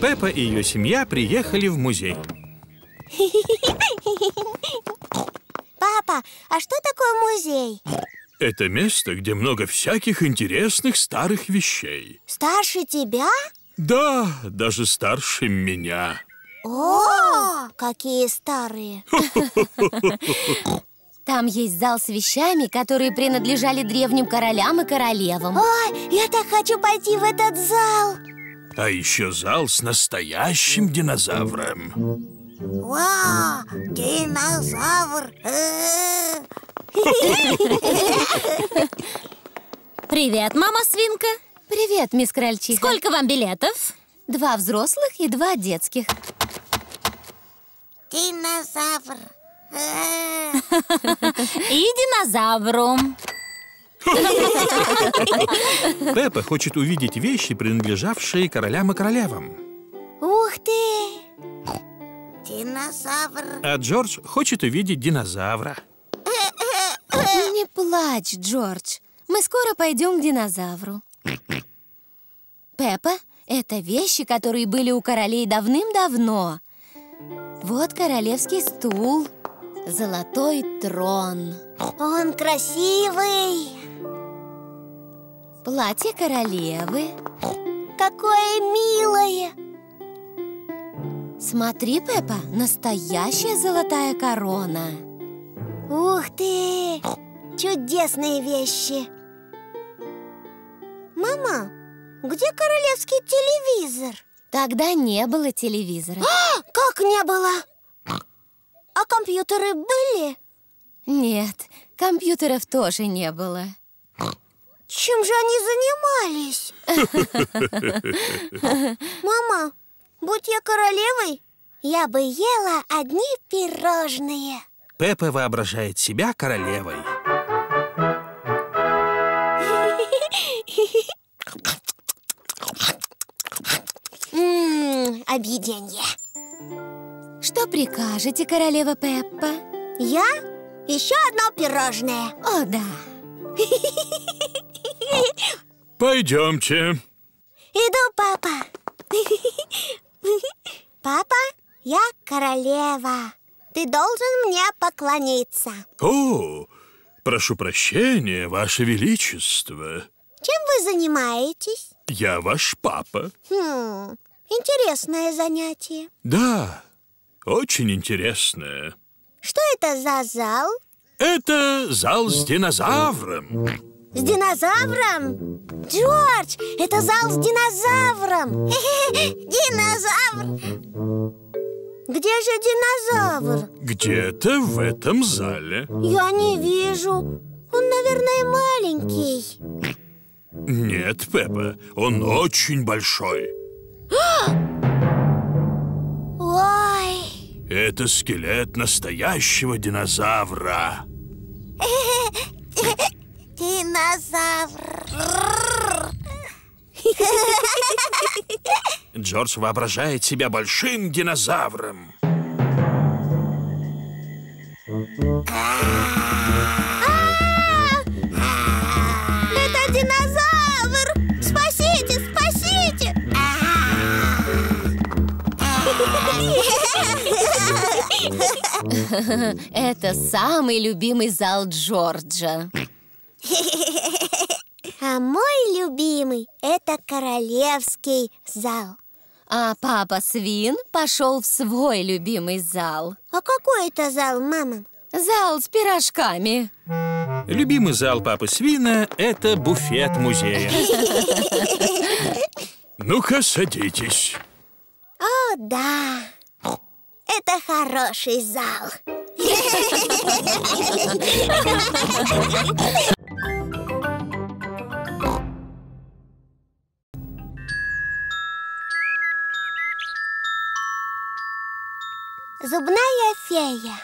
Пеппа и ее семья приехали в музей. Папа, а что такое музей? Это место, где много всяких интересных старых вещей. Старше тебя? Да, даже старше меня. О, какие старые Там есть зал с вещами, которые принадлежали древним королям и королевам Ой, я так хочу пойти в этот зал А еще зал с настоящим динозавром. Вау, динозавр! Привет, мама свинка. Привет, мисс Крольчиха Сколько вам билетов? Два взрослых и два детских. Динозавр! И динозавру Пеппа хочет увидеть вещи, принадлежавшие королям и королевам. Ух ты! Динозавр. А Джордж хочет увидеть динозавра. Не плачь, Джордж. Мы скоро пойдем к динозавру. Пеппа, это вещи, которые были у королей давным-давно. Вот королевский стул. Золотой трон. Он красивый Платье королевы Какое милое Смотри, Пеппа, настоящая золотая корона Ух ты! Чудесные вещи Мама, где королевский телевизор? Тогда не было телевизора А, как не было? А компьютеры были? Нет, компьютеров тоже не было Чем же они занимались? Мама, будь я королевой, я бы ела одни пирожные Пеппа воображает себя королевой. Ммм, объеденье Что прикажете, королева Пеппа? Я? Еще одно пирожное О, да Пойдемте. Иду, папа Папа, я королева Ты должен мне поклониться О, прошу прощения, Ваше Величество. Чем вы занимаетесь? Я ваш папа. Хм, интересное занятие Да, очень интересное. Что это за зал? Это зал с динозавром. С динозавром? Джордж, это зал с динозавром Динозавр Где же динозавр? Где-то в этом зале. Я не вижу Он, наверное, маленький Нет, Пеппа, он очень большой. Ой, Это скелет настоящего динозавра. динозавр Джордж воображает себя большим динозавром. Это динозавр! Спасите, спасите! Это самый любимый зал Джорджа А мой любимый – это королевский зал А папа Свин пошел в свой любимый зал А какой это зал, мама? Зал с пирожками Любимый зал папы Свина – это буфет музея. Ну-ка, садитесь. О, да! Это хороший зал Зубная фея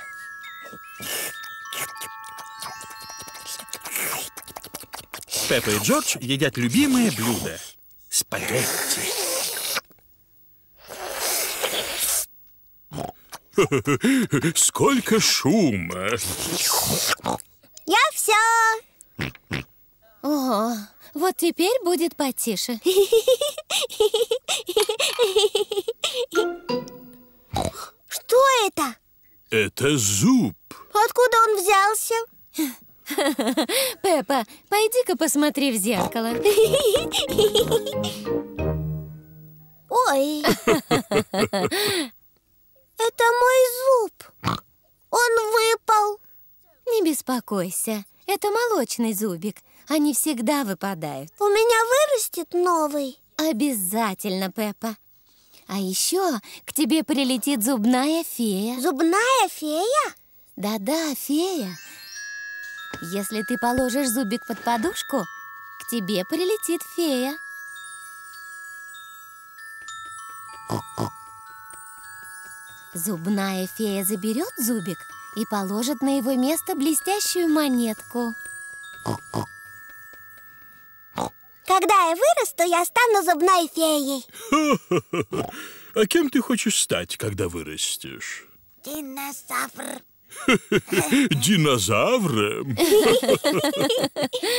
Пеппа и Джордж едят любимое блюдо – спагетти. Сколько шума! Я все О, Вот теперь будет потише. Что это? Это зуб. Откуда он взялся? Пеппа, пойди-ка посмотри в зеркало. Ой. Это мой зуб. Он выпал. Не беспокойся, это молочный зубик. Они всегда выпадают. У меня вырастет новый. Обязательно, Пеппа. А еще к тебе прилетит зубная фея. Зубная фея? Да-да, фея. Если ты положишь зубик под подушку, к тебе прилетит фея. Зубная фея заберет зубик и положит на его место блестящую монетку. Когда я вырасту, я стану зубной феей. А кем ты хочешь стать, когда вырастешь? Динозавр. Динозавром?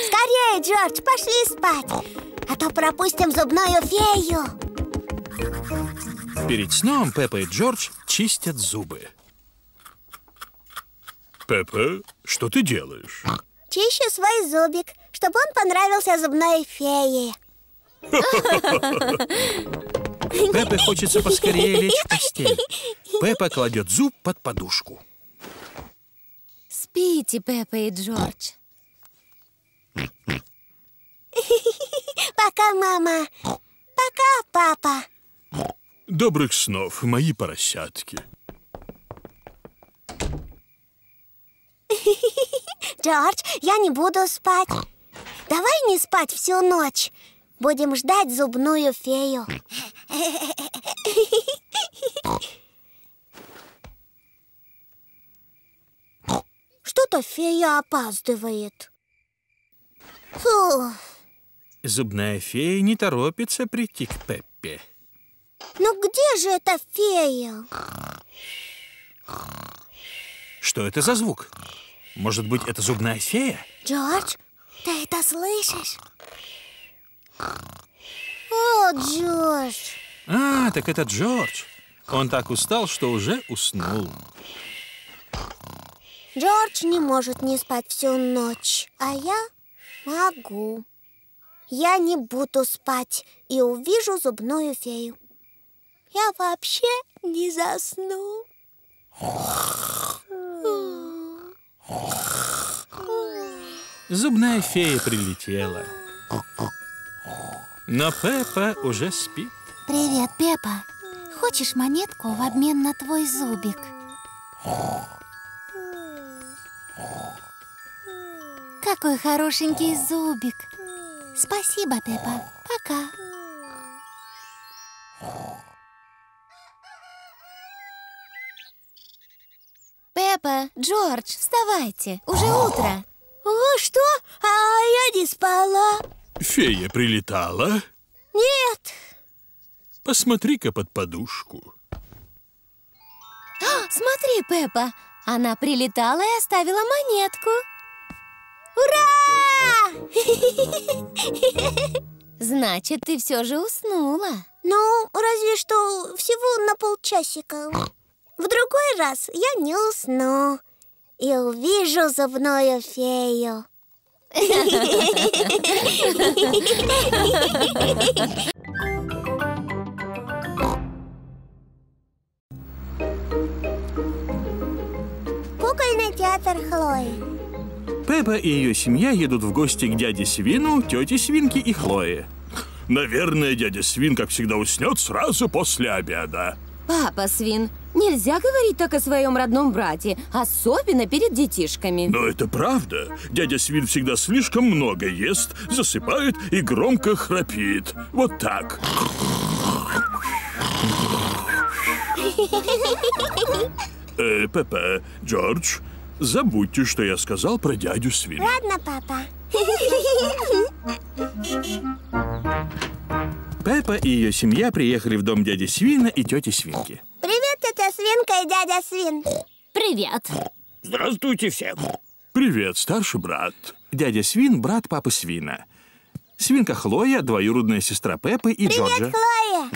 Скорее, Джордж, пошли спать. А то пропустим зубную фею. Перед сном Пеппа и Джордж чистят зубы. Пеппа, что ты делаешь? Чищу свой зубик, чтобы он понравился зубной фее. Пеппе хочется поскорее лечь в постель. Пеппа кладет зуб под подушку. Спите, Пеппа и Джордж. Пока, мама. Пока, папа. Добрых снов, мои поросятки. Джордж, я не буду спать. Давай не спать всю ночь. Будем ждать зубную фею. Что-то фея опаздывает. Фу, Зубная фея не торопится прийти к Пеппе. ну где же эта фея? Что это за звук? Может быть, это зубная фея? Джордж, ты это слышишь? О, Джордж, А, так это Джордж. Он так устал, что уже уснул. Джордж не может не спать всю ночь, а я могу. Я не буду спать и увижу зубную фею. Я вообще не засну. Зубная фея прилетела. Но Пеппа уже спит. Привет, Пеппа. Хочешь монетку в обмен на твой зубик? Какой хорошенький зубик. Спасибо, Пеппа. Пока. Пеппа, Джордж, вставайте. Уже утро. О, что? А я не спала. Фея прилетала. Нет. Посмотри-ка под подушку. А, Смотри, Пеппа, она прилетала и оставила монетку. Ура! Значит, ты все же уснула. Ну, разве что всего на полчасика. В другой раз я не усну и увижу зубную фею. Кукольный театр Хлои. Пеппа и ее семья едут в гости к дяде Свину, тете Свинке и Хлое. Наверное, дядя Свин, как всегда, уснет сразу после обеда. Папа Свин, нельзя говорить так о своем родном брате, особенно перед детишками. Но это правда. Дядя Свин всегда слишком много ест, засыпает и громко храпит. Вот так. Э, Пеппа, Джордж, забудьте, что я сказал про дядю Свина. Ладно, папа. Пеппа и ее семья приехали в дом дяди Свина и тети Свинки. Привет, Свинка и дядя Свин. Привет. Здравствуйте всем. Привет, старший брат. Дядя Свин – брат папы Свина. Свинка Хлоя, двоюродная сестра Пеппы и Джорджа. Хлоя!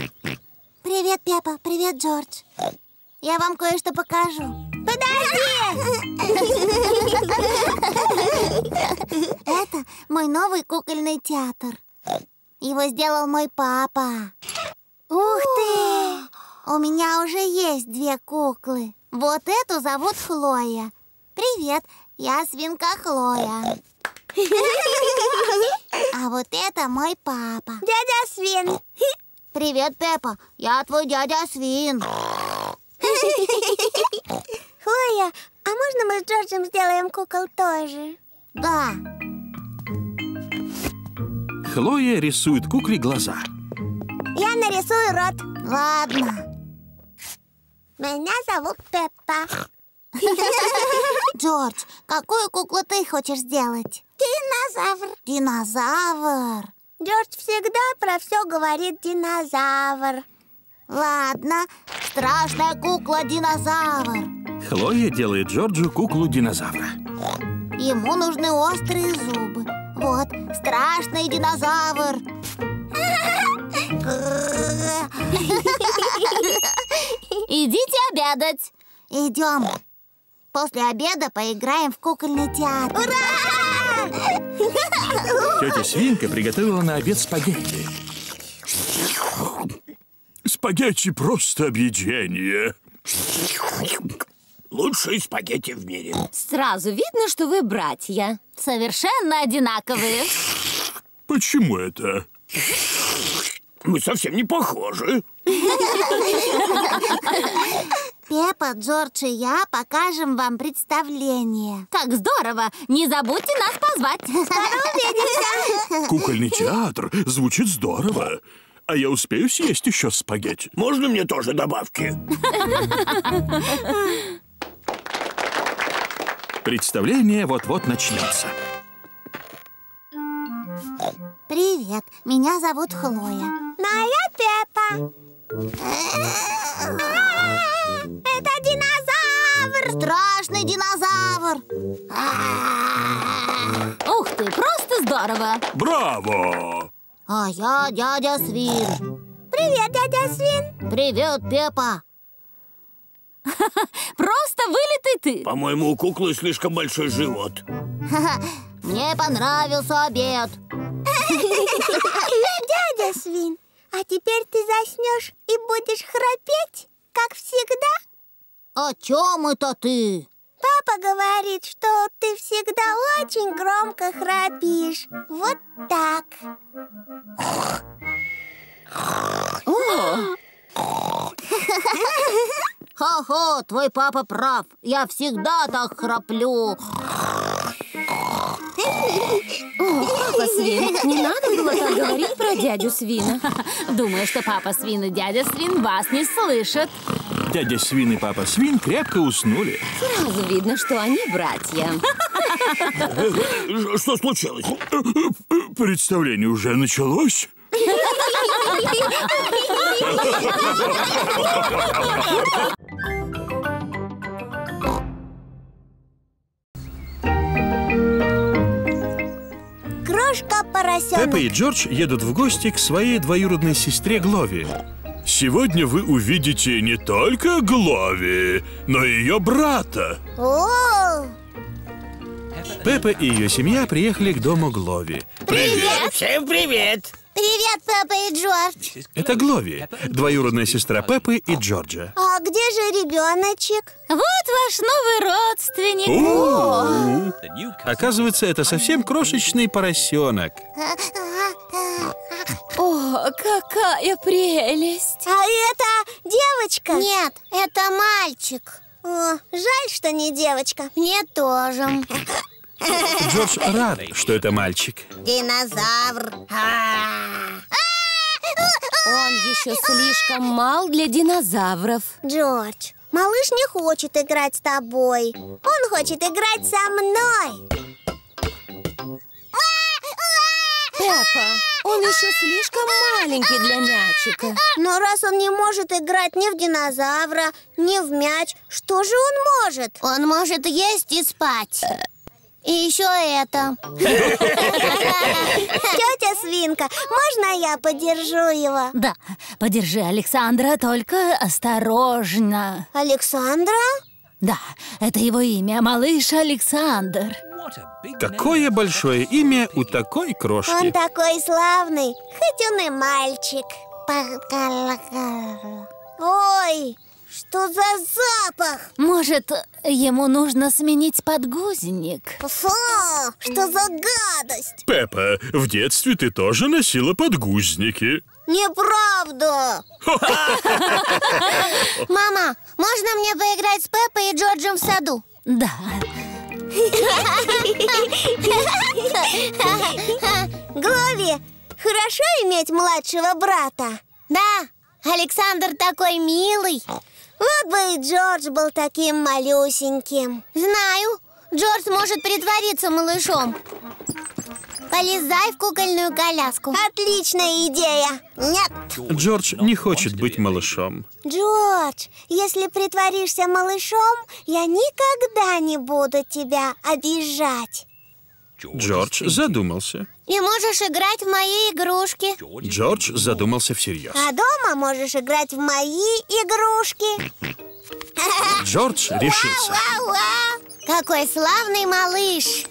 Привет, Пеппа. Привет, Джордж. Я вам кое-что покажу. Подожди! Это мой новый кукольный театр. Его сделал мой папа. Ух ты! У меня уже есть две куклы. Вот эту зовут Хлоя. Привет, я свинка Хлоя. А вот это мой папа. Дядя Свин. Привет, Пеппа. Я твой дядя Свин. Хлоя, а можно мы с Джорджем сделаем кукол тоже? Да. Хлоя рисует кукле глаза. Я нарисую рот. Ладно. Меня зовут Пеппа. Джордж, какую куклу ты хочешь сделать? Динозавр. Динозавр. Джордж всегда про все говорит динозавр. Ладно, страшная кукла динозавр. Хлоя делает Джорджу куклу динозавра. Ему нужны острые зубы. Вот, страшный динозавр. Идите обедать. Идем. После обеда поиграем в кукольный театр. Ура! Тетя Свинка приготовила на обед спагетти. Спагетти просто объедение. Лучшие спагетти в мире. Сразу видно, что вы братья. Совершенно одинаковые. Почему это? Мы совсем не похожи. Пеппа, Джордж и я покажем вам представление. Как здорово! Не забудьте нас позвать. Кукольный театр звучит здорово. А я успею съесть еще спагетти. Можно мне тоже добавки? Представление вот-вот начнется. Привет, меня зовут Хлоя. Ну, а я Пеппа. Это динозавр! Страшный динозавр! Ух ты, просто здорово! Браво! А я дядя Свин. Привет, дядя Свин. Привет, Пеппа. Просто вылитый ты! По-моему, у куклы слишком большой живот. Мне понравился обед. Дядя Свин, а теперь ты заснешь и будешь храпеть, как всегда? О чем это ты? Папа говорит, что ты всегда очень громко храпишь. Вот так. Хо-хо, твой папа прав. Я всегда так храплю. Папа Свин, не надо было так говорить про дядю Свина. Думаю, что папа Свин и дядя Свин вас не слышат. Дядя Свин и папа Свин крепко уснули. Сразу видно, что они братья. Что случилось? Представление уже началось? Крошка поросенок. Пеппа и Джордж едут в гости к своей двоюродной сестре Глови. Сегодня вы увидите не только Глови, но и ее брата. О, Пеппа и ее семья приехали к дому Глови. привет! Всем привет! Привет, Пеппа и Джордж. Это Глови, двоюродная сестра Пеппы и Джорджа. А где же ребеночек? Вот ваш новый родственник. У-у-у. Оказывается, это совсем крошечный поросенок. О, какая прелесть! А это девочка? Нет, это мальчик. О, жаль, что не девочка. Мне тоже. Джордж рад, что это мальчик. Динозавр. Он еще слишком мал для динозавров. Джордж, малыш не хочет играть с тобой. Он хочет играть со мной. Пеппа, он еще слишком маленький для мячика. Но раз он не может играть ни в динозавра, ни в мяч, что же он может? Он может есть и спать. И еще это. Тетя Свинка, можно я подержу его? Да, подержи Александра, только осторожно. Александра? Да, это его имя, малыш Александр. Какое большое имя у такой Он крошки. такой славный, хоть он и мальчик. Ой, что за запах? Может, ему нужно сменить подгузник? Фу, что за гадость? Пеппа, в детстве ты тоже носила подгузники. Неправда. Мама, можно мне поиграть с Пеппой и Джорджем в саду? Да. Глови, хорошо иметь младшего брата. Да, Александр такой милый. Вот бы и Джордж был таким малюсеньким. Знаю, Джордж может притвориться малышом. Полезай в кукольную коляску. Отличная идея. Нет. Джордж не хочет быть малышом. Джордж, если притворишься малышом, я никогда не буду тебя обижать. Джордж задумался. И можешь играть в мои игрушки. Джордж задумался всерьез. А дома можешь играть в мои игрушки. Джордж решился. Уа-уа! Какой славный малыш!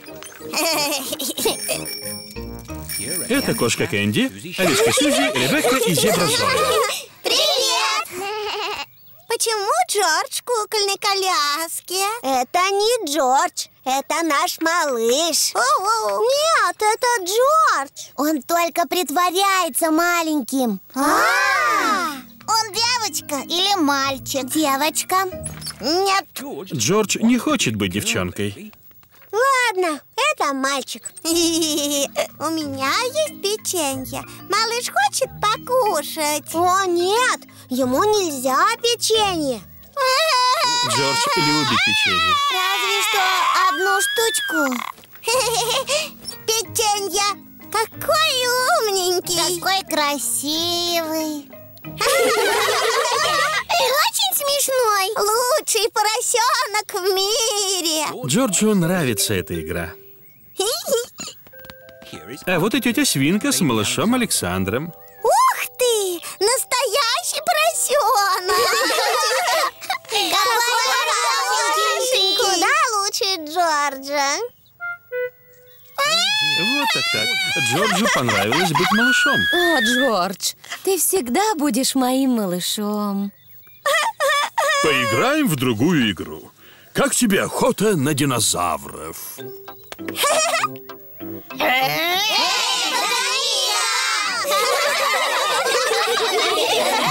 Это кошка Кэнди, Алиска Сьюзи, Ребекка и зебра Зоя. Привет! Почему Джордж в кукольной коляске? Это не Джордж, это наш малыш. Нет, это Джордж. Он только притворяется маленьким. А, он девочка или мальчик? Девочка. Нет. Джордж не хочет быть девчонкой. Ладно, это мальчик. У меня есть печенье. Малыш хочет покушать. О, нет, ему нельзя печенье. Джордж любит печенье. Разве что одну штучку. Печенье. Какой умненький. Какой красивый. Очень смешной. Лучший поросенок в мире. Джорджу нравится эта игра. А вот и тетя Свинка с малышом Александром. Ух ты! Настоящий поросенок! Куда лучше Джорджа? Вот так так. Джорджу понравилось быть малышом. О, Джордж, ты всегда будешь моим малышом. Поиграем в другую игру. Как тебе охота на динозавров?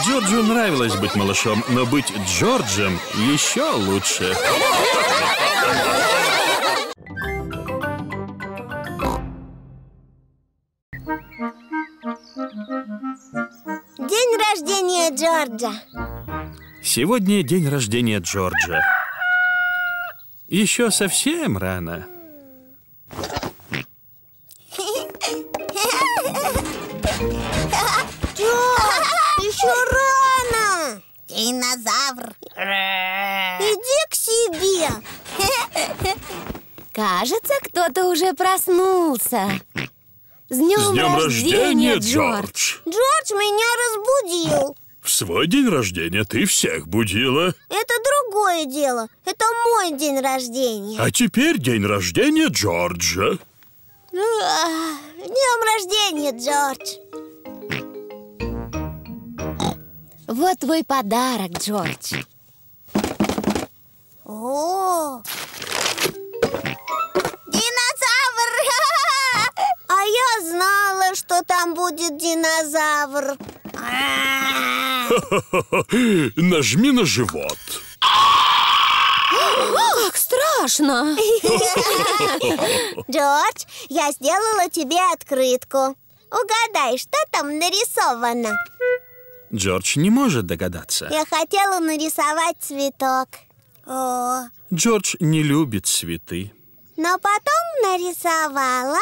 Джорджу нравилось быть малышом, но быть Джорджем еще лучше. День рождения Джорджа. Сегодня день рождения Джорджа. Еще совсем рано. Джордж, еще рано. Динозавр. Иди к себе. Кажется, кто-то уже проснулся. С днем, С днем рождения, Джордж! Джордж меня разбудил. В свой день рождения ты всех будила. Это другое дело. Это мой день рождения. А теперь день рождения Джорджа. Днем рождения, Джордж. Вот твой подарок, Джордж. О! Динозавр! А я знала, что там будет динозавр. Нажми на живот. Как страшно! Джордж, я сделала тебе открытку. Угадай, что там нарисовано? Джордж не может догадаться. Я хотела нарисовать цветок. О, Джордж не любит цветы. но потом нарисовала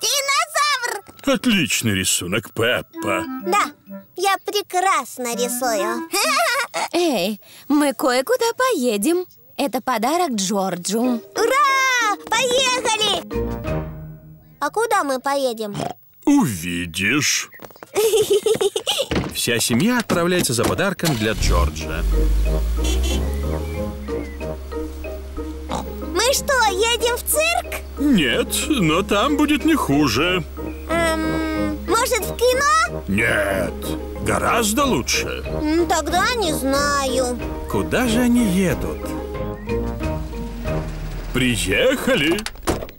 динозавр. Отличный рисунок, Пеппа. Да, я прекрасно рисую. Эй, мы кое-куда поедем. Это подарок Джорджу. Ура! Поехали! А куда мы поедем? Увидишь. Вся семья отправляется за подарком для Джорджа. Мы что, едем в цирк? Нет, но там будет не хуже. Эм, может, в кино? Нет, гораздо лучше. Тогда не знаю. Куда же они едут? Приехали.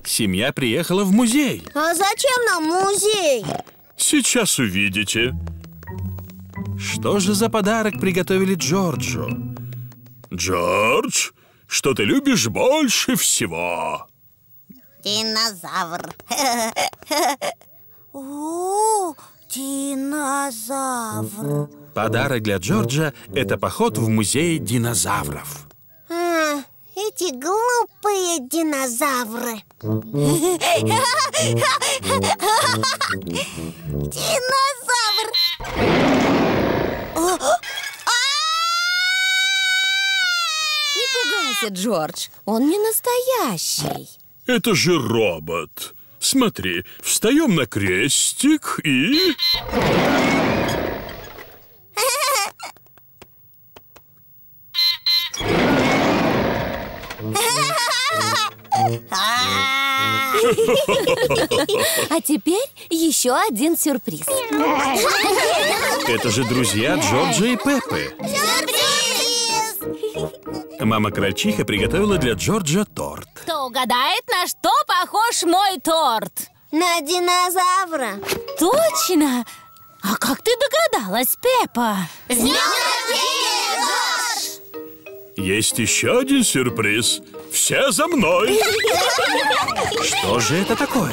Семья приехала в музей. А зачем нам музей? Сейчас увидите. Что же за подарок приготовили Джорджу? Джордж, что ты любишь больше всего? Динозавр. О, динозавр. Подарок для Джорджа – это поход в музей динозавров. А, эти глупые динозавры. Динозавр. Не пугайся, Джордж, он не настоящий. Это же робот. Смотри, встаем на крестик и... А теперь еще один сюрприз. Это же друзья Джорджа и Пеппы. Сюрприз! Мама крольчиха приготовила для Джорджа торт. Кто угадает, на что похож мой торт? На динозавра. Точно! А как ты догадалась, Пеппа? С днем рождения, Джордж! Есть еще один сюрприз. Все за мной. Что же это такое?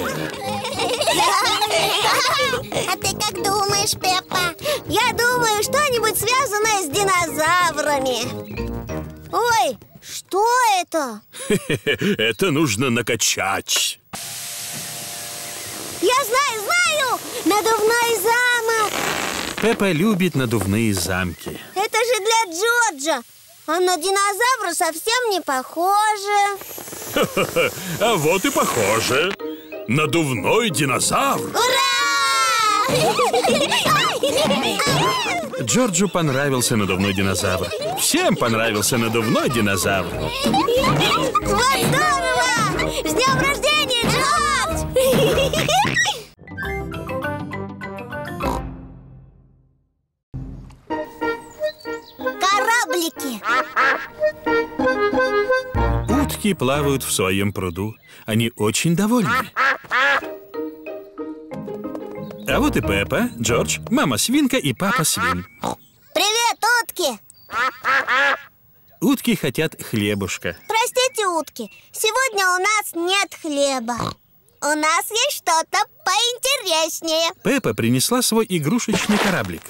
А ты как думаешь, Пеппа? Я думаю, что-нибудь связанное с динозаврами. Ой, что это? Это нужно накачать. Я знаю, знаю! Надувной замок! Пеппа любит надувные замки. Это же для Джорджа! А на динозавра совсем не похоже. А вот и похоже. Надувной динозавр. Ура! Джорджу понравился надувной динозавр. Всем понравился надувной динозавр. Вот здорово! С днем рождения, Джордж! Кораблики! Утки плавают в своем пруду. Они очень довольны. А вот и Пеппа, Джордж, мама свинка и папа свин. Привет, утки! Утки хотят хлебушка. Простите, утки, сегодня у нас нет хлеба. У нас есть что-то поинтереснее. Пеппа принесла свой игрушечный кораблик.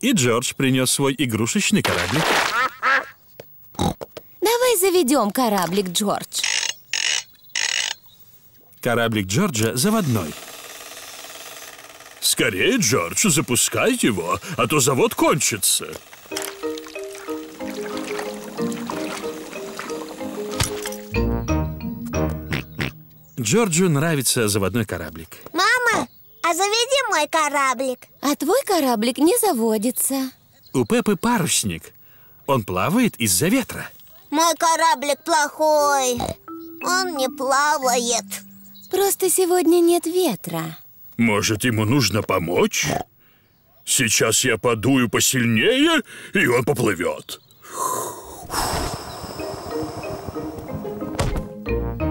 И Джордж принес свой игрушечный кораблик. Давай заведем кораблик, Джордж. Кораблик Джорджа заводной. Скорее, Джордж, запускай его, а то завод кончится. Джорджу нравится заводной кораблик. Мама, а заведи мой кораблик. А твой кораблик не заводится. У Пеппы парусник. Он плавает из-за ветра. Мой кораблик плохой. Он не плавает. Просто сегодня нет ветра. Может, ему нужно помочь? Сейчас я подую посильнее, и он поплывет.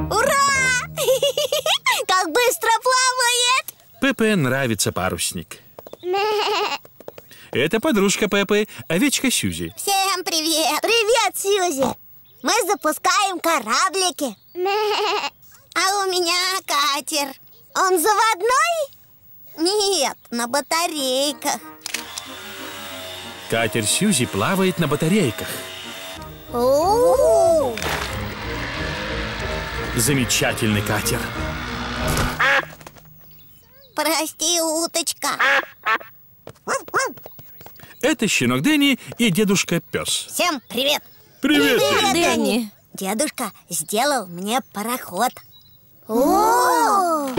Ура! Как быстро плавает! Пеппе нравится парусник. Это подружка Пеппы, овечка Сьюзи. Всем привет! Привет, Сьюзи! Мы запускаем кораблики. А у меня катер. Он заводной? Нет, на батарейках. Катер Сьюзи плавает на батарейках. У-у-у. Замечательный катер. Прости, уточка. Это щенок Дэнни и дедушка Пес. Всем привет! Привет, Привет, Дэнни. Дэнни, Дедушка сделал мне пароход. Ух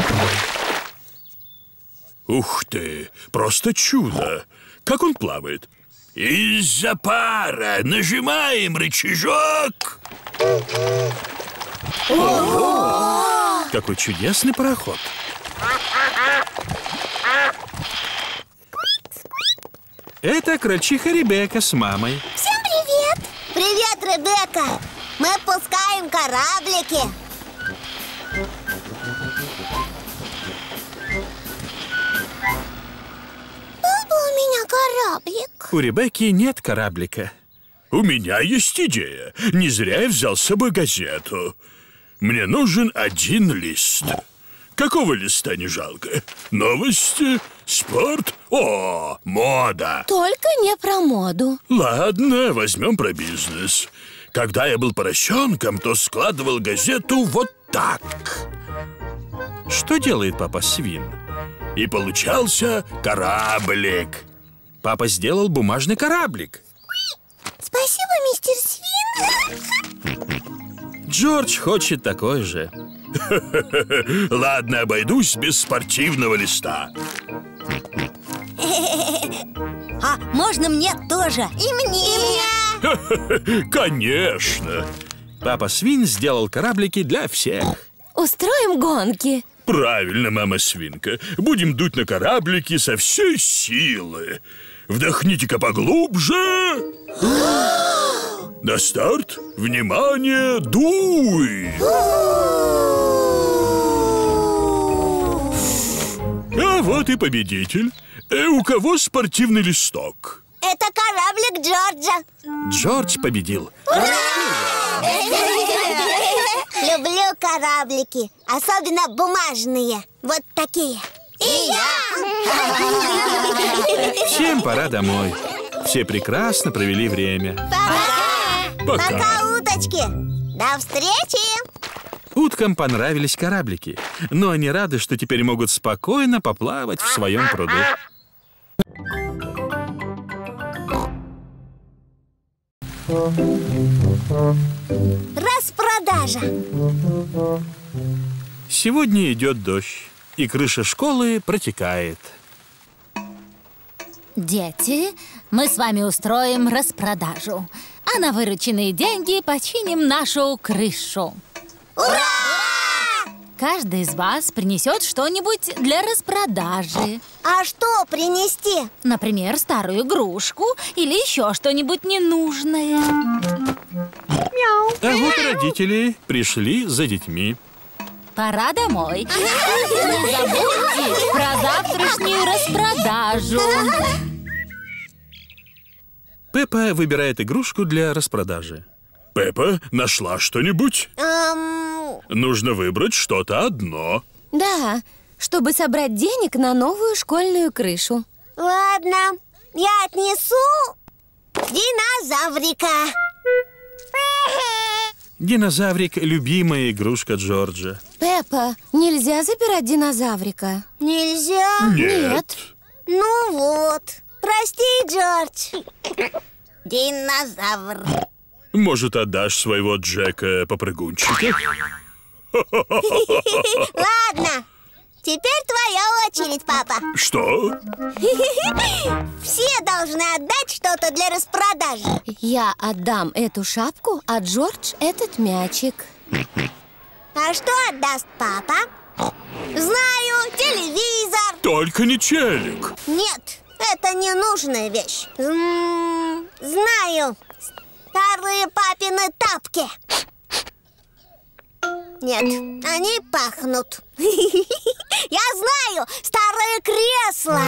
ты, просто чудо! Как он плавает? Из-за пара нажимаем рычажок. Какой чудесный пароход! Это крольчиха Ребекка с мамой. Всем привет! Привет, Ребекка! Мы пускаем кораблики. Был бы у меня кораблик. У Ребекки нет кораблика. У меня есть идея. Не зря я взял с собой газету. Мне нужен один лист. Какого листа не жалко? Новости, спорт, о, мода. Только не про моду. Ладно, возьмем про бизнес. Когда я был поросенком, то складывал газету вот так. Что делает папа Свин? И получался кораблик. Папа сделал бумажный кораблик. Спасибо, мистер Свин. Джордж хочет такой же. Ладно, обойдусь без спортивного листа. А можно мне тоже? И мне. И мне. Конечно. Папа Свин сделал кораблики для всех. Устроим гонки. Правильно, мама свинка. Будем дуть на кораблики со всей силы. Вдохните-ка поглубже. На старт. Внимание, дуй. А вот и победитель. Э, у кого спортивный листок? Это кораблик Джорджа. Джордж победил. Люблю кораблики, особенно бумажные. Вот такие. И я. Всем пора домой. Все прекрасно провели время. Пока. Пока. Пока, уточки. До встречи. Уткам понравились кораблики, но они рады, что теперь могут спокойно поплавать в своем пруду. Распродажа. Сегодня идет дождь, и крыша школы протекает. Дети, мы с вами устроим распродажу. А на вырученные деньги починим нашу крышу. Ура! Каждый из вас принесет что-нибудь для распродажи. А что принести? Например, старую игрушку или еще что-нибудь ненужное. А вот и родители пришли за детьми. Пора домой. Не забудьте про завтрашнюю распродажу. Пеппа выбирает игрушку для распродажи. Пеппа, нашла что-нибудь? Эм, Нужно выбрать что-то одно. Да, чтобы собрать денег на новую школьную крышу. ладно, я отнесу динозаврика. Динозаврик – любимая игрушка Джорджа. Пеппа, нельзя забирать динозаврика. Нельзя? Нет. Ну вот. Прости, Джордж. Динозавр. Может, отдашь своего Джека попрыгунчика? Ладно. Теперь твоя очередь, папа. Что? Все должны отдать что-то для распродажи. Я отдам эту шапку, а Джордж этот мячик. А что отдаст папа? Знаю, телевизор. Только не челик. Нет, это ненужная вещь. Знаю. Старые папины тапки. Нет, они пахнут. Я знаю, старое кресло.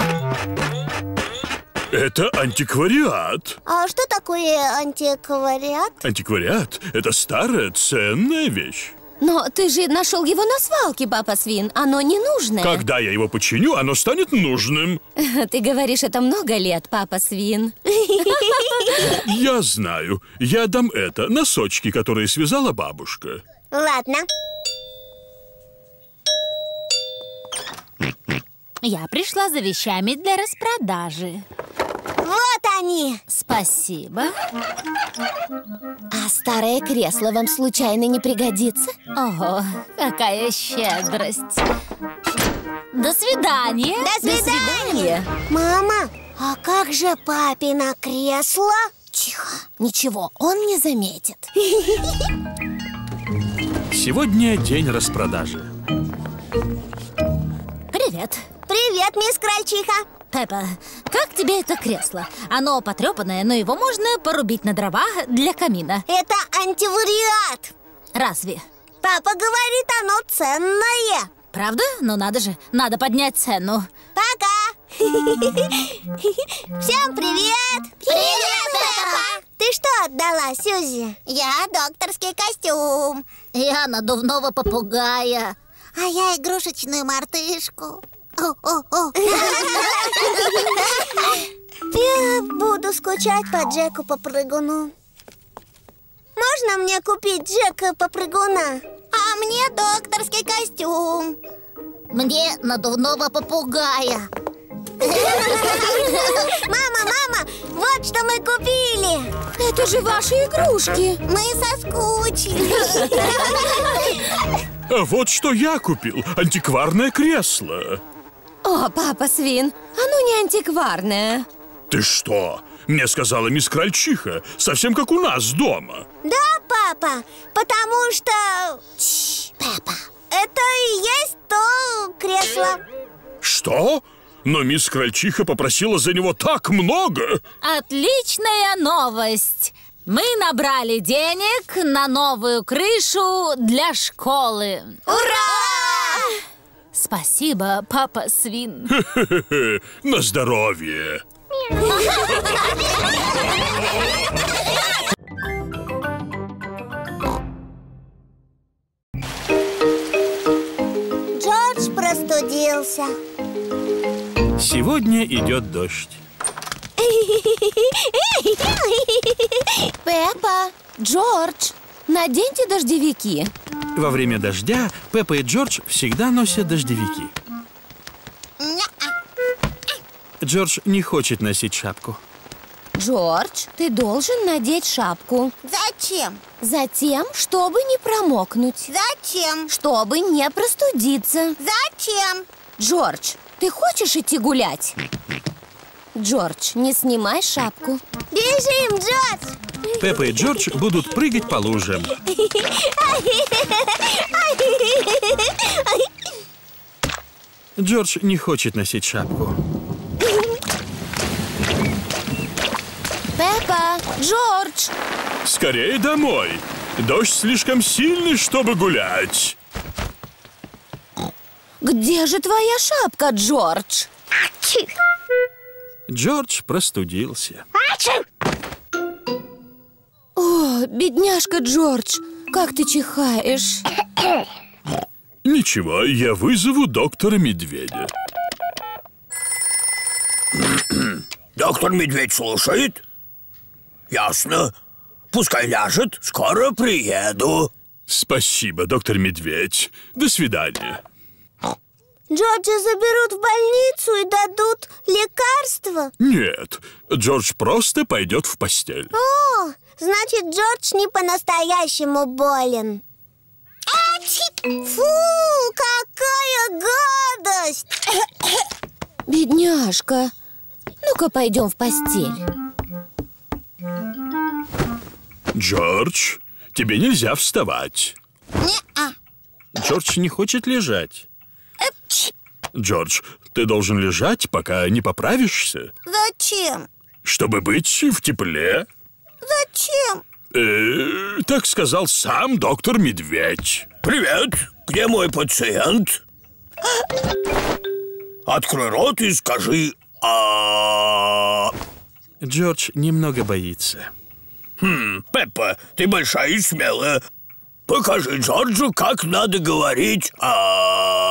Это антиквариат. А что такое антиквариат? Антиквариат – это старая ценная вещь. Но ты же нашел его на свалке, папа Свин. Оно не нужное. Когда я его починю, оно станет нужным. Ты говоришь это много лет, папа Свин. Я знаю. Я дам это, носочки, которые связала бабушка. Ладно. Я пришла за вещами для распродажи. Вот они! Спасибо. А старое кресло вам случайно не пригодится? Ого, какая щедрость. До свидания. До свидания! Мама, а как же папино кресло? Тихо, ничего, он не заметит. Сегодня день распродажи. Привет. Привет, мисс Крольчиха! Пеппа, как тебе это кресло? Оно потрепанное, но его можно порубить на дрова для камина. Это антивариат! Разве? Папа говорит, оно ценное! Правда? Ну надо же, надо поднять цену. Пока! Всем привет! Привет, Пеппа! Ты что отдала, Сьюзи? Я докторский костюм. Я надувного попугая. А я игрушечную мартышку. Я буду скучать по Джеку Попрыгуну. Можно мне купить Джека Попрыгуна? А мне докторский костюм. Мне надувного попугая. Мама, мама, вот что мы купили. Это же ваши игрушки. Мы соскучились. А вот что я купил. Антикварное кресло. О, папа свин, оно не антикварное. Ты что? Мне сказала мисс Крольчиха. Совсем как у нас дома. Да, папа, потому что... Чш, Пеппа. Это и есть то кресло. Что? Но мисс Крольчиха попросила за него так много. Отличная новость! Мы набрали денег на новую крышу для школы. Ура! Спасибо, папа свин. На здоровье. Джордж простудился. Сегодня идет дождь. Пеппа, Джордж, наденьте дождевики. Во время дождя Пеппа и Джордж всегда носят дождевики. Джордж не хочет носить шапку. Джордж, ты должен надеть шапку. Зачем? Затем, чтобы не промокнуть. Зачем? Чтобы не простудиться. Зачем? Джордж, ты хочешь идти гулять? Джордж, не снимай шапку. Бежим, Джордж! Пеппа и Джордж будут прыгать по лужам. Джордж не хочет носить шапку. Пеппа, Джордж, Скорее домой. Дождь слишком сильный, чтобы гулять. где же твоя шапка, Джордж? Джордж простудился. О, бедняжка Джордж, как ты чихаешь. Ничего, я вызову доктора Медведя. Доктор Медведь слушает? Ясно. Пускай ляжет, скоро приеду. Спасибо, доктор Медведь. До свидания. Джорджа заберут в больницу и дадут лекарства. Нет, Джордж просто пойдет в постель. О, значит, Джордж не по-настоящему болен. Фу, какая гадость! Бедняжка. Ну-ка, пойдем в постель. Джордж, тебе нельзя вставать. Джордж не хочет лежать. Джордж, ты должен лежать, пока не поправишься, Зачем? чтобы быть в тепле. Зачем? Э, так сказал сам доктор Медведь. Привет, где мой пациент? Открой рот и скажи а Джордж немного боится. Пеппа, ты большая и смелая. Покажи Джорджу, как надо говорить а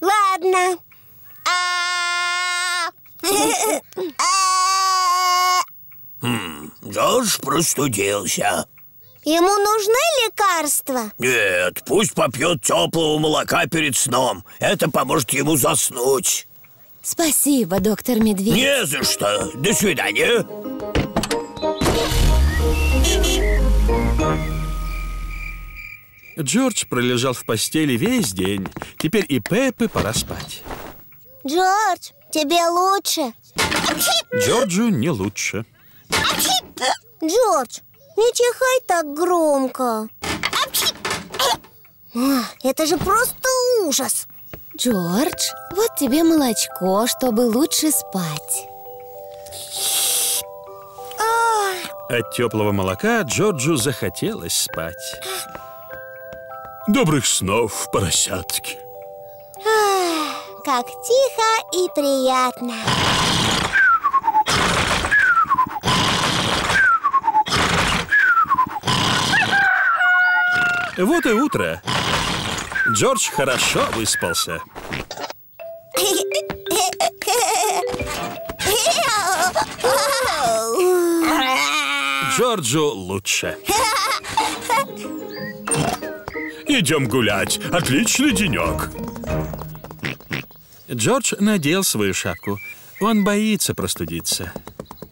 Ладно. А. А. Джордж простудился. Ему нужны лекарства? Нет, пусть попьет теплого молока перед сном. Это поможет ему заснуть. Спасибо, доктор Медведь. Не за что. До свидания. Джордж пролежал в постели весь день. Теперь и Пеппе пора спать. Джордж, тебе лучше? Джорджу не лучше. Джордж, не чихай так громко. А, Это же просто ужас. Джордж, вот тебе молочко, чтобы лучше спать. От теплого молока Джорджу захотелось спать. Добрых снов, поросятки. Как тихо и приятно. Вот и утро. Джордж хорошо выспался. Джорджу лучше. Идем гулять. Отличный денек. Джордж надел свою шапку. Он боится простудиться.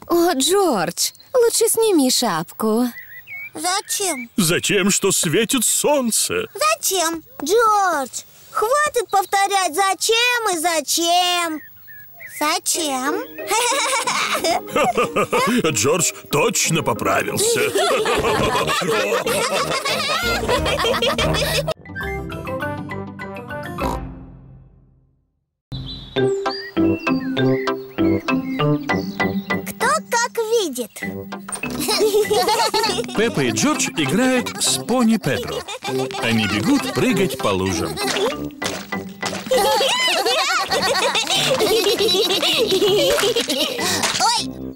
О, Джордж, лучше сними шапку. Зачем? Затем, что светит солнце. Зачем? Джордж, хватит повторять зачем и зачем. Зачем? Джордж точно поправился. Кто как видит. Пеппа и Джордж играют с пони Педро. Они бегут прыгать по лужам.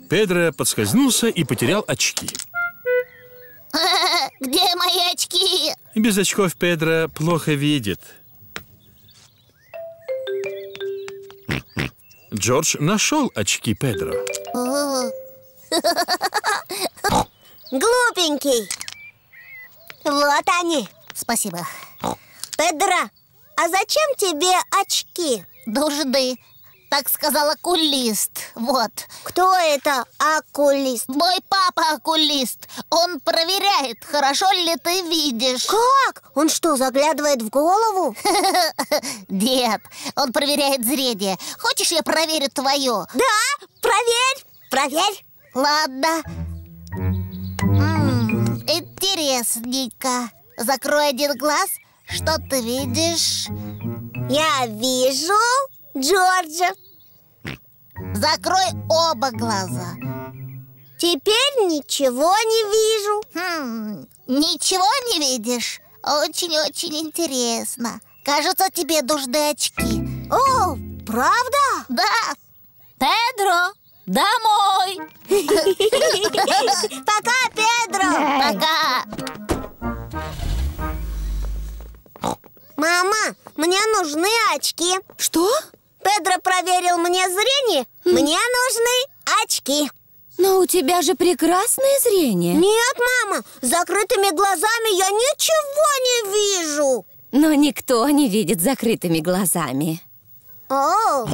Педро подскользнулся и потерял очки. Где мои очки? Без очков Педро плохо видит. Джордж нашел очки Педро. Глупенький. Вот они. Спасибо. Педро, а зачем тебе очки? Нужды. Так сказал окулист. Вот. Кто это окулист? Мой папа окулист. Он проверяет, хорошо ли ты видишь. Как? Он что, заглядывает в голову? Нет, он проверяет зрение. Хочешь, я проверю твое? Да, проверь, проверь. Ладно. М, Интересненько. Закрой один глаз. Что ты видишь? Я вижу Джорджа. Закрой оба глаза. Теперь ничего не вижу. Хм, ничего не видишь? Очень-очень интересно. Кажется, тебе нужны очки. О, правда? Да. Педро, домой. Пока, Педро. Пока. Мама, мне нужны очки. Что? Педро проверил мне зрение. Мне нужны очки. Но у тебя же прекрасное зрение. Нет, мама, с закрытыми глазами я ничего не вижу. Но никто не видит закрытыми глазами. О,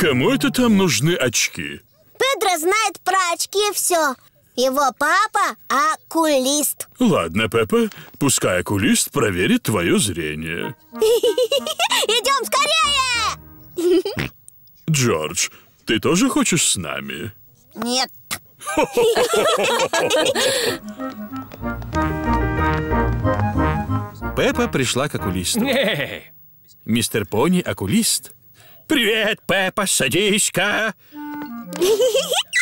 Кому это там нужны очки? Педро знает про очки все. Его папа окулист. Ладно, Пеппа, пускай окулист проверит твое зрение. Идем скорее! Джордж, ты тоже хочешь с нами? Нет. Пеппа пришла к окулисту. Мистер Пони – окулист. Привет, Пеппа, садись-ка.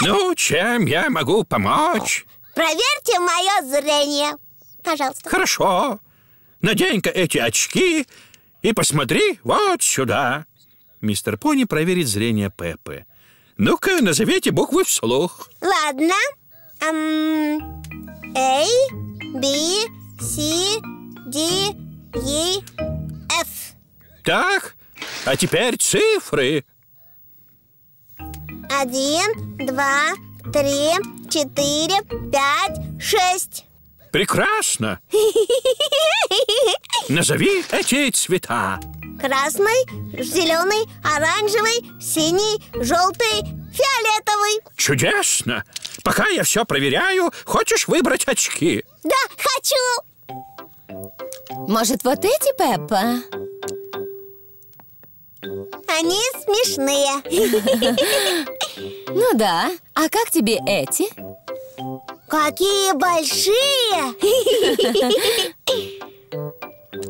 Ну, чем я могу помочь? Проверьте мое зрение. Пожалуйста. Хорошо. Надень-ка эти очки и посмотри вот сюда. Мистер Пони проверит зрение Пеппы. Ну-ка, назовите буквы вслух. Ладно. A, B, C, D, E, F. Так, а теперь цифры. Один, два, три, четыре, пять, шесть. Прекрасно. Назови эти цвета. Красный, зеленый, оранжевый, синий, желтый, фиолетовый Чудесно! Пока я все проверяю, хочешь выбрать очки? Да, хочу! Может, вот эти, Пеппа? Они смешные Ну да. А как тебе эти? Какие большие!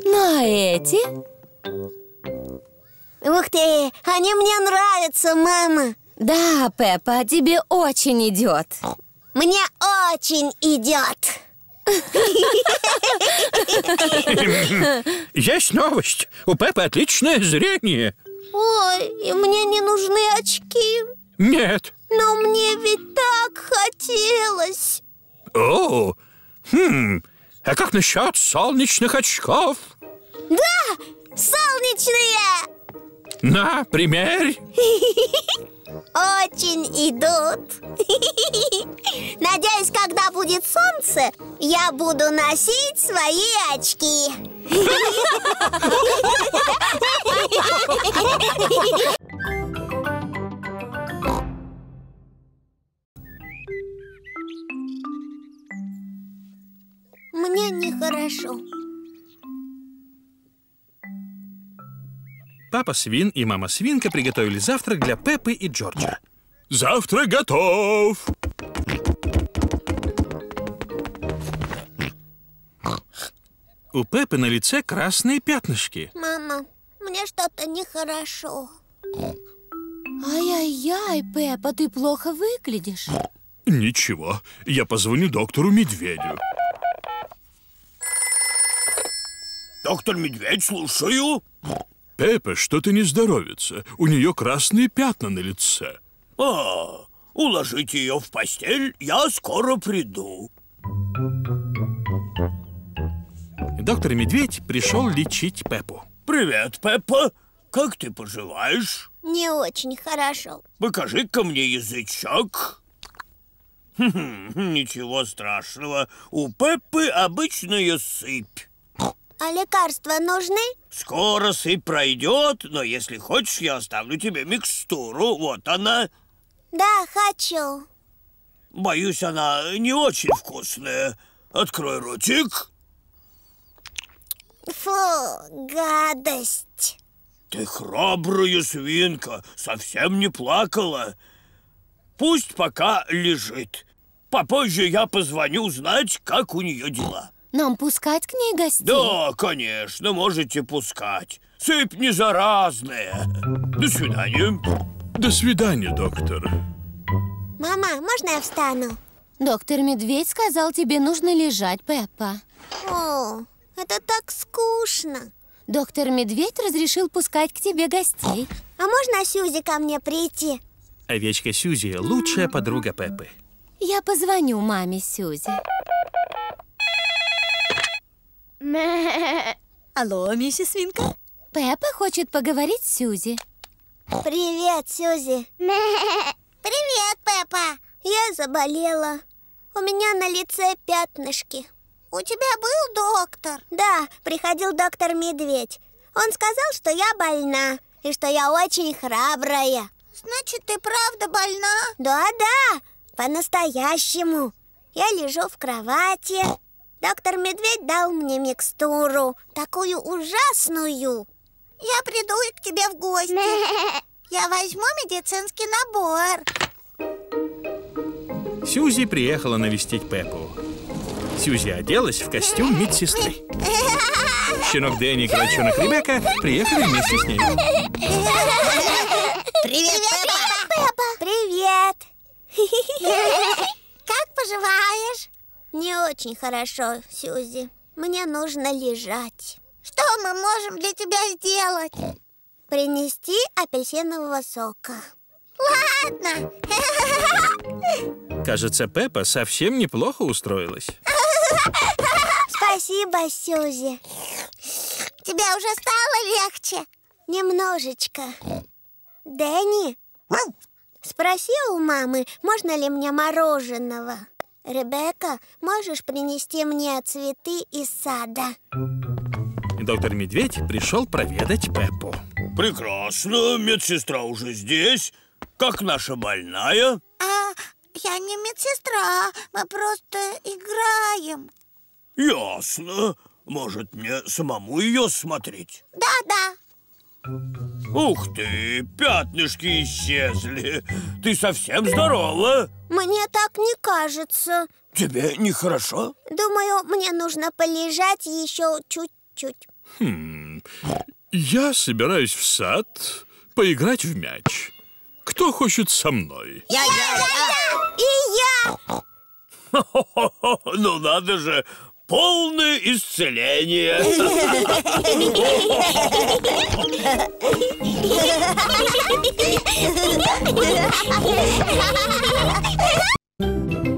Ну а эти? Ух ты, они мне нравятся, мама Да, Пеппа, тебе очень идет. Мне очень идет Есть новость. У Пеппы отличное зрение. Ой, и мне не нужны очки Нет. Но мне ведь так хотелось О, хм, а как насчет солнечных очков? Да, солнечные На, примерь. Очень идут. Надеюсь, когда будет солнце, я буду носить свои очки. Мне нехорошо Папа Свин и мама Свинка приготовили завтрак для Пеппы и Джорджа. Завтрак готов. У Пеппы на лице красные пятнышки. Мама, мне что-то нехорошо Ай-яй-яй, Пеппа, ты плохо выглядишь. Ничего, я позвоню доктору Медведю. Доктор Медведь, слушаю. Пеппа что-то не здоровится. У нее красные пятна на лице. А, уложите ее в постель, я скоро приду. Доктор Медведь пришел лечить Пеппу. Привет, Пеппа. Как ты поживаешь? Не очень хорошо Покажи-ка мне язычок. Хм, Ничего страшного. У Пеппы обычная сыпь. А лекарства нужны? Скоро сыпь пройдет, но если хочешь, я оставлю тебе микстуру. Вот она. Да, хочу Боюсь, она не очень вкусная. Открой ротик. Фу, гадость Ты храбрая свинка, совсем не плакала. Пусть пока лежит. Попозже я позвоню узнать, как у нее дела. Нам пускать к ней гостей? Да, конечно, можете пускать. Сыпь не заразная. До свидания. До свидания, доктор. Мама, можно я встану? Доктор Медведь сказал, тебе нужно лежать, Пеппа. О, это так скучно Доктор Медведь разрешил пускать к тебе гостей. А можно Сюзи ко мне прийти? Овечка Сьюзи – лучшая подруга Пеппы. Я позвоню маме Сюзи. Алло, миссис Свинка? Пеппа хочет поговорить с Сюзи. Привет, Сюзи Привет, Пеппа Я заболела У меня на лице пятнышки У тебя был доктор? Да, приходил доктор Медведь Он сказал, что я больна И что я очень храбрая Значит, ты правда больна? Да-да, по-настоящему Я лежу в кровати Доктор Медведь дал мне микстуру Такую ужасную Я приду к тебе в гости Я возьму медицинский набор Сьюзи приехала навестить Пеппу. Сьюзи оделась в костюм медсестры. Щенок Дэнни и крольчонок Ребекка приехали вместе с ней. Привет, Пеппа! Привет! Как поживаешь? Не очень хорошо, Сьюзи. Мне нужно лежать. Что мы можем для тебя сделать? Принести апельсинового сока. Ладно. Кажется, Пеппа совсем неплохо устроилась. Спасибо, Сьюзи. Тебе уже стало легче? Немножечко. Дэнни, спроси у мамы, можно ли мне мороженого Ребекка, можешь принести мне цветы из сада? доктор Медведь пришел проведать Пеппу. Прекрасно, медсестра уже здесь. Как наша больная? А, я не медсестра, мы просто играем. Ясно. Может, мне самому ее смотреть? Да-да. Ух ты, пятнышки исчезли. Ты совсем здорова? Мне так не кажется. Тебе нехорошо? Думаю, мне нужно полежать еще чуть-чуть. Хм, я собираюсь в сад поиграть в мяч. Кто хочет со мной? Я, я, я! И я! Ну надо же, полное исцеление.